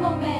no.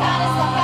God is